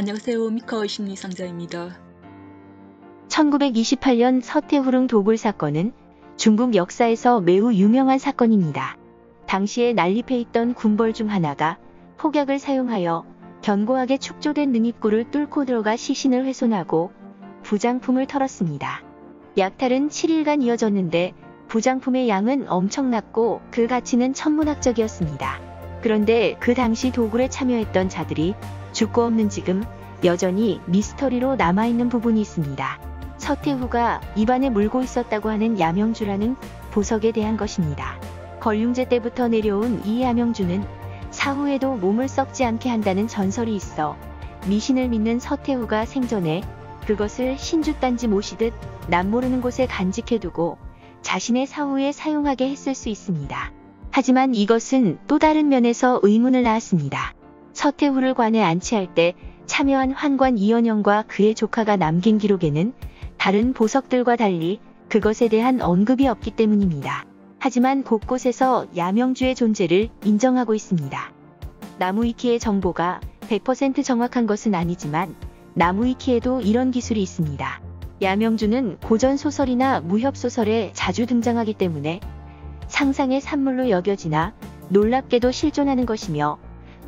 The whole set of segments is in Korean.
안녕하세요. 미커 심리상자입니다. 1928년 서태후릉 도굴 사건은 중국 역사에서 매우 유명한 사건입니다. 당시에 난립해 있던 군벌 중 하나가 폭약을 사용하여 견고하게 축조된 능입구를 뚫고 들어가 시신을 훼손하고 부장품을 털었습니다. 약탈은 7일간 이어졌는데 부장품의 양은 엄청났고 그 가치는 천문학적이었습니다. 그런데 그 당시 도굴에 참여했던 자들이 죽고 없는 지금 여전히 미스터리로 남아있는 부분이 있습니다. 서태후가 입안에 물고 있었다고 하는 야명주라는 보석에 대한 것입니다. 걸륭제 때부터 내려온 이 야명주는 사후에도 몸을 썩지 않게 한다는 전설이 있어 미신을 믿는 서태후가 생전에 그것을 신주단지 모시듯 남모르는 곳에 간직해두고 자신의 사후에 사용하게 했을 수 있습니다. 하지만 이것은 또 다른 면에서 의문을 낳았습니다. 서태후를 관에 안치할 때 참여한 환관 이연영과 그의 조카가 남긴 기록에는 다른 보석들과 달리 그것에 대한 언급이 없기 때문입니다. 하지만 곳곳에서 야명주의 존재를 인정하고 있습니다. 나무위키의 정보가 100% 정확한 것은 아니지만 나무위키에도 이런 기술이 있습니다. 야명주는 고전 소설이나 무협 소설에 자주 등장하기 때문에 상상의 산물로 여겨지나 놀랍게도 실존하는 것이며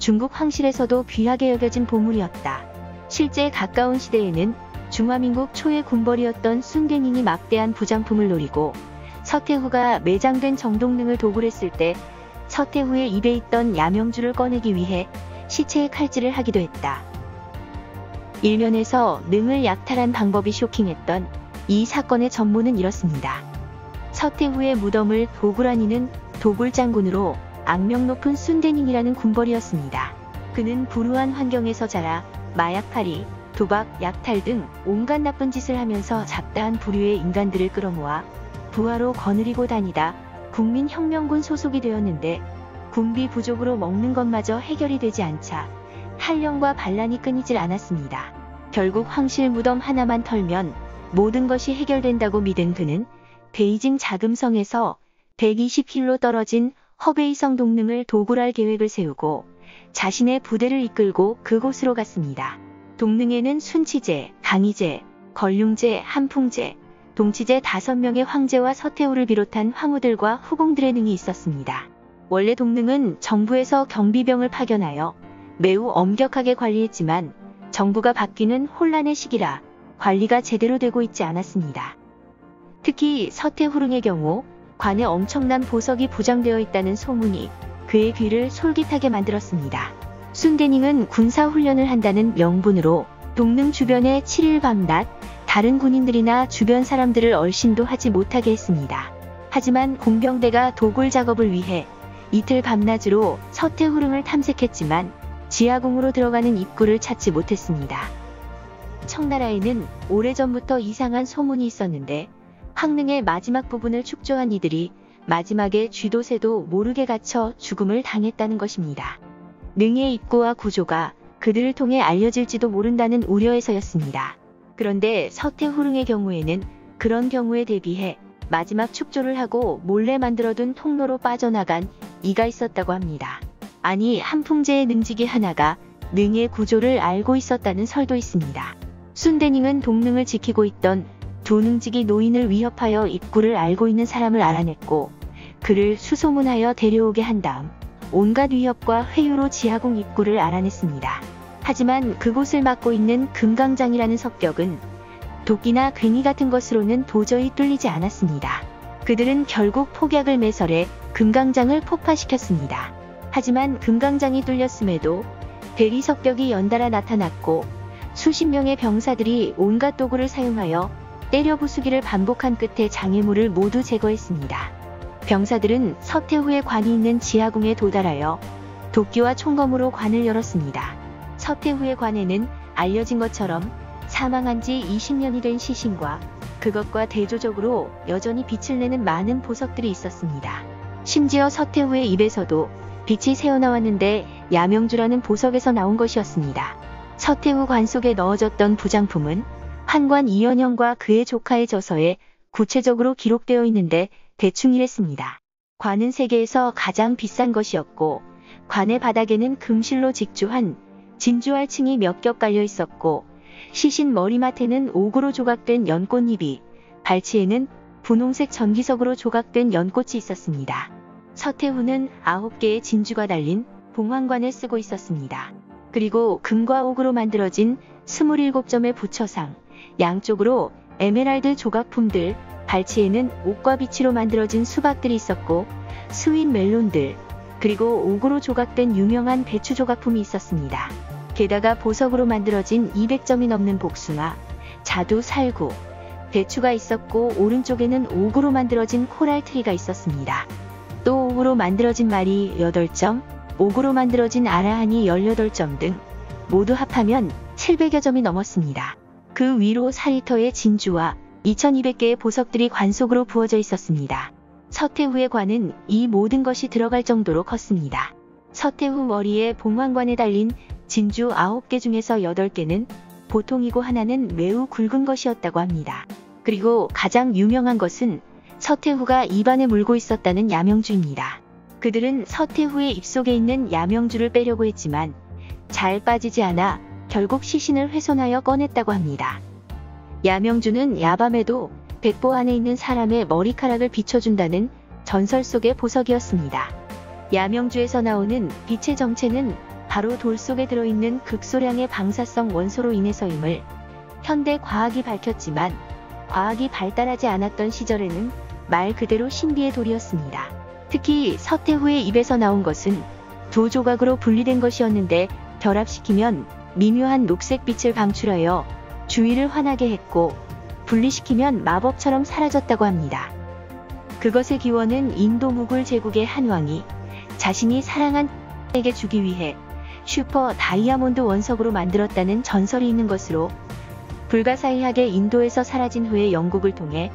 중국 황실에서도 귀하게 여겨진 보물이었다. 실제 가까운 시대에는 중화민국 초의 군벌이었던 순갱인이 막대한 부장품을 노리고 서태후가 매장된 정동능을 도굴했을 때 서태후의 입에 있던 야명주를 꺼내기 위해 시체의 칼질을 하기도 했다. 일면에서 능을 약탈한 방법이 쇼킹했던 이 사건의 전모는 이렇습니다. 서태후의 무덤을 도굴하니는 도굴장군으로 악명 높은 순대닝이라는 군벌이었습니다. 그는 불우한 환경에서 자라 마약팔이, 도박, 약탈 등 온갖 나쁜 짓을 하면서 잡다한 부류의 인간들을 끌어모아 부하로 거느리고 다니다 국민혁명군 소속이 되었는데 군비 부족으로 먹는 것마저 해결이 되지 않자 한령과 반란이 끊이질 않았습니다. 결국 황실 무덤 하나만 털면 모든 것이 해결된다고 믿은 그는 베이징 자금성에서 120km 떨어진 허베이성 동릉을 도굴할 계획을 세우고 자신의 부대를 이끌고 그곳으로 갔습니다. 동릉에는 순치제, 강희제, 걸륭제, 한풍제, 동치제 5명의 황제와 서태후를 비롯한 황후들과 후궁들의 능이 있었습니다. 원래 동릉은 정부에서 경비병을 파견하여 매우 엄격하게 관리했지만 정부가 바뀌는 혼란의 시기라 관리가 제대로 되고 있지 않았습니다. 특히 서태후릉의 경우 관에 엄청난 보석이 부장되어 있다는 소문이 그의 귀를 솔깃하게 만들었습니다. 순대닝은 군사훈련을 한다는 명분으로 동릉 주변에 7일 밤낮 다른 군인들이나 주변 사람들을 얼씬도 하지 못하게 했습니다. 하지만 공병대가 도굴 작업을 위해 이틀 밤낮으로 서태후릉을 탐색했지만 지하궁으로 들어가는 입구를 찾지 못했습니다. 청나라에는 오래전부터 이상한 소문이 있었는데 황릉의 마지막 부분을 축조한 이들이 마지막에 쥐도 새도 모르게 갇혀 죽음을 당했다는 것입니다. 능의 입구와 구조가 그들을 통해 알려질지도 모른다는 우려에서였습니다. 그런데 서태후릉의 경우에는 그런 경우에 대비해 마지막 축조를 하고 몰래 만들어둔 통로로 빠져나간 이가 있었다고 합니다. 아니 한풍제의 능지기 하나가 능의 구조를 알고 있었다는 설도 있습니다. 순대닝은 동능을 지키고 있던 두 능지기 노인을 위협하여 입구를 알고 있는 사람을 알아냈고 그를 수소문하여 데려오게 한 다음 온갖 위협과 회유로 지하궁 입구를 알아냈습니다. 하지만 그곳을 막고 있는 금강장이라는 석격은 도끼나 괭이 같은 것으로는 도저히 뚫리지 않았습니다. 그들은 결국 폭약을 매설해 금강장을 폭파시켰습니다. 하지만 금강장이 뚫렸음에도 대리석격이 연달아 나타났고 수십 명의 병사들이 온갖 도구를 사용하여 때려 부수기를 반복한 끝에 장애물을 모두 제거했습니다. 병사들은 서태후의 관이 있는 지하궁에 도달하여 도끼와 총검으로 관을 열었습니다. 서태후의 관에는 알려진 것처럼 사망한 지 20년이 된 시신과 그것과 대조적으로 여전히 빛을 내는 많은 보석들이 있었습니다. 심지어 서태후의 입에서도 빛이 새어나왔는데 야명주라는 보석에서 나온 것이었습니다. 서태후 관 속에 넣어졌던 부장품은 한관 이연형과 그의 조카의 저서에 구체적으로 기록되어 있는데 대충 이랬습니다. 관은 세계에서 가장 비싼 것이었고 관의 바닥에는 금실로 직주한 진주알 층이 몇 겹 깔려 있었고 시신 머리맡에는 옥으로 조각된 연꽃잎이 발치에는 분홍색 전기석으로 조각된 연꽃이 있었습니다. 서태후는 아홉 개의 진주가 달린 봉황관을 쓰고 있었습니다. 그리고 금과 옥으로 만들어진 27점의 부처상, 양쪽으로 에메랄드 조각품들, 발치에는 옥과 비취로 만들어진 수박들이 있었고 sweet melon들, 그리고 옥으로 조각된 유명한 배추 조각품이 있었습니다. 게다가 보석으로 만들어진 200점이 넘는 복숭아, 자두, 살구, 배추가 있었고 오른쪽에는 옥으로 만들어진 coral tree가 있었습니다. 또 옥으로 만들어진 말이 8점, 옥으로 만들어진 아라한이 18점 등 모두 합하면 700여 점이 넘었습니다. 그 위로 4리터의 진주와 2200개의 보석들이 관속으로 부어져 있었습니다. 서태후의 관은 이 모든 것이 들어갈 정도로 컸습니다. 서태후 머리에 봉황관에 달린 진주 9개 중에서 8개는 보통이고 하나는 매우 굵은 것이었다고 합니다. 그리고 가장 유명한 것은 서태후가 입안에 물고 있었다는 야명주입니다. 그들은 서태후의 입속에 있는 야명주를 빼려고 했지만 잘 빠지지 않아 결국 시신을 훼손하여 꺼냈다고 합니다. 야명주는 야밤에도 백보 안에 있는 사람의 머리카락을 비춰준다는 전설 속의 보석이었습니다. 야명주에서 나오는 빛의 정체는 바로 돌 속에 들어있는 극소량의 방사성 원소로 인해서임을 현대 과학이 밝혔지만 과학이 발달하지 않았던 시절에는 말 그대로 신비의 돌이었습니다. 특히 서태후의 입에서 나온 것은 두 조각으로 분리된 것이었는데 결합시키면 미묘한 녹색빛을 방출하여 주위를 환하게 했고 분리시키면 마법처럼 사라졌다고 합니다. 그것의 기원은 인도 무굴 제국의 한 왕이 자신이 사랑한 에게 주기 위해 슈퍼 다이아몬드 원석으로 만들었다는 전설이 있는 것으로 불가사의하게 인도에서 사라진 후에 영국을 통해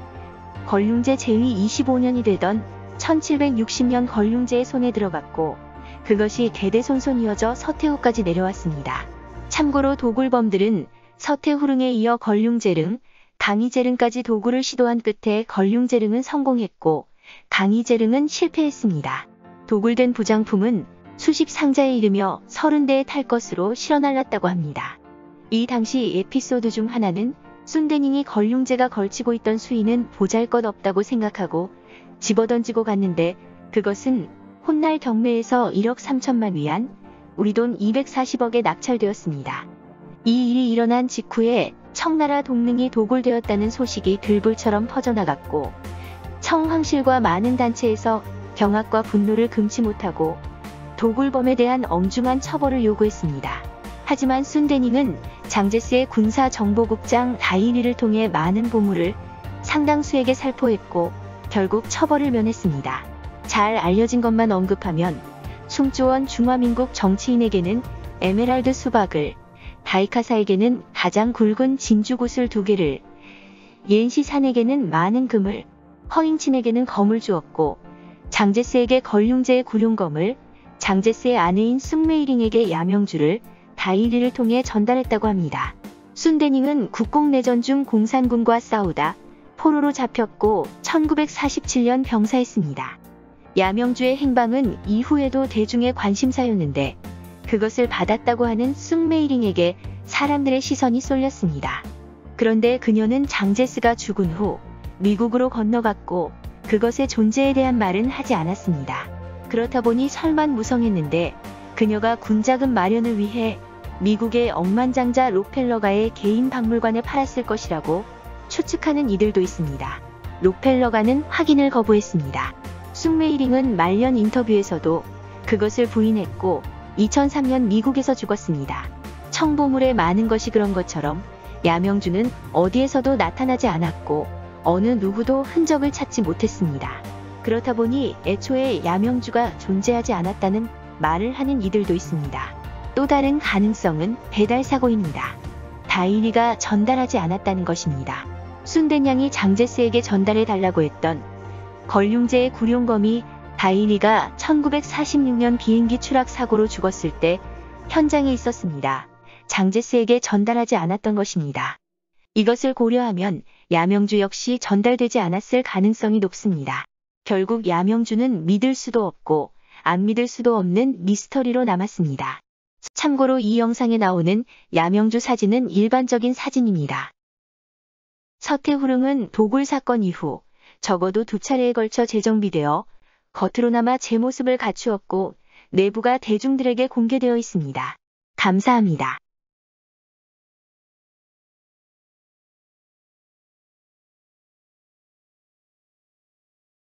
걸륭제 제위 25년이 되던 1760년 걸륭제의 손에 들어갔고 그것이 대대손손 이어져 서태후까지 내려왔습니다. 참고로 도굴범들은 서태후릉에 이어 걸륭제릉, 강희제릉까지 도굴을 시도한 끝에 걸륭제릉은 성공했고 강희제릉은 실패했습니다. 도굴된 부장품은 수십 상자에 이르며 30대에 탈 것으로 실어날랐다고 합니다. 이 당시 에피소드 중 하나는 순대닝이 걸륭제가 걸치고 있던 수위는 보잘것없다고 생각하고 집어던지고 갔는데 그것은 훗날 경매에서 1억 3천만 위안, 우리 돈 240억에 낙찰되었습니다. 이 일이 일어난 직후에 청나라 동릉이 도굴되었다는 소식이 들불처럼 퍼져나갔고 청황실과 많은 단체에서 경악과 분노를 금치 못하고 도굴범에 대한 엄중한 처벌을 요구했습니다. 하지만 순대닝은 장제스의 군사정보국장 다이리를 통해 많은 보물을 상당수에게 살포했고 결국 처벌을 면했습니다. 잘 알려진 것만 언급하면 숭조원 중화민국 정치인에게는 에메랄드 수박을, 다이카사에게는 가장 굵은 진주구슬 두 개를, 옌시산에게는 많은 금을, 허잉친에게는 검을 주었고 장제스에게 걸륭제의 구룡검을, 장제스의 아내인 숭메이링에게 야명주를 다이리를 통해 전달했다고 합니다. 순대닝은 국공내전 중 공산군과 싸우다 포로로 잡혔고 1947년 병사했습니다. 야명주의 행방은 이후에도 대중의 관심사였는데 그것을 받았다고 하는 숭메이링에게 사람들의 시선이 쏠렸습니다. 그런데 그녀는 장제스가 죽은 후 미국으로 건너갔고 그것의 존재에 대한 말은 하지 않았습니다. 그렇다 보니 설만 무성했는데 그녀가 군자금 마련을 위해 미국의 억만장자 록펠러가의 개인 박물관에 팔았을 것이라고 추측하는 이들도 있습니다. 록펠러가는 확인을 거부했습니다. 숭메이링은 말년 인터뷰에서도 그것을 부인했고 2003년 미국에서 죽었습니다. 청보물에 많은 것이 그런 것처럼 야명주는 어디에서도 나타나지 않았고 어느 누구도 흔적을 찾지 못했습니다. 그렇다 보니 애초에 야명주가 존재하지 않았다는 말을 하는 이들도 있습니다. 또 다른 가능성은 배달 사고입니다. 다이리가 전달하지 않았다는 것입니다. 순대냥이 장제스에게 전달해 달라고 했던 걸륭제의 구룡검이 다이리가 1946년 비행기 추락 사고로 죽었을 때 현장에 있었습니다. 장제스에게 전달하지 않았던 것입니다. 이것을 고려하면 야명주 역시 전달되지 않았을 가능성이 높습니다. 결국 야명주는 믿을 수도 없고 안 믿을 수도 없는 미스터리로 남았습니다. 참고로 이 영상에 나오는 야명주 사진은 일반적인 사진입니다. 서태후릉은 도굴 사건 이후 적어도 두 차례에 걸쳐 재정비되어 겉으로나마 제 모습을 갖추었고 내부가 대중들에게 공개되어 있습니다. 감사합니다.